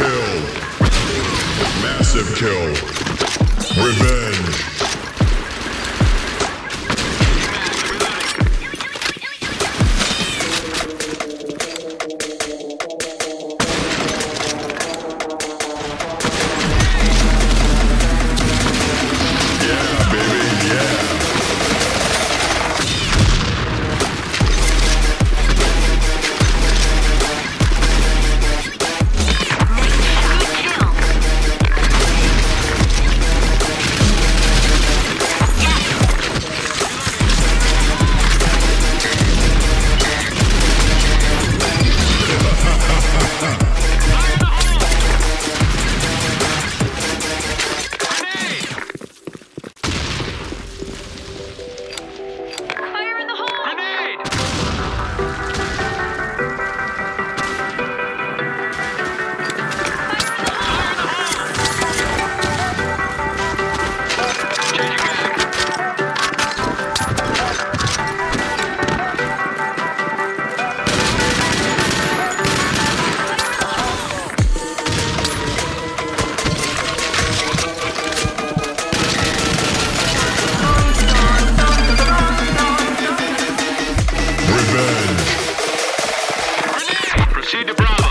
kill. Massive kill. Revenge. see the problem.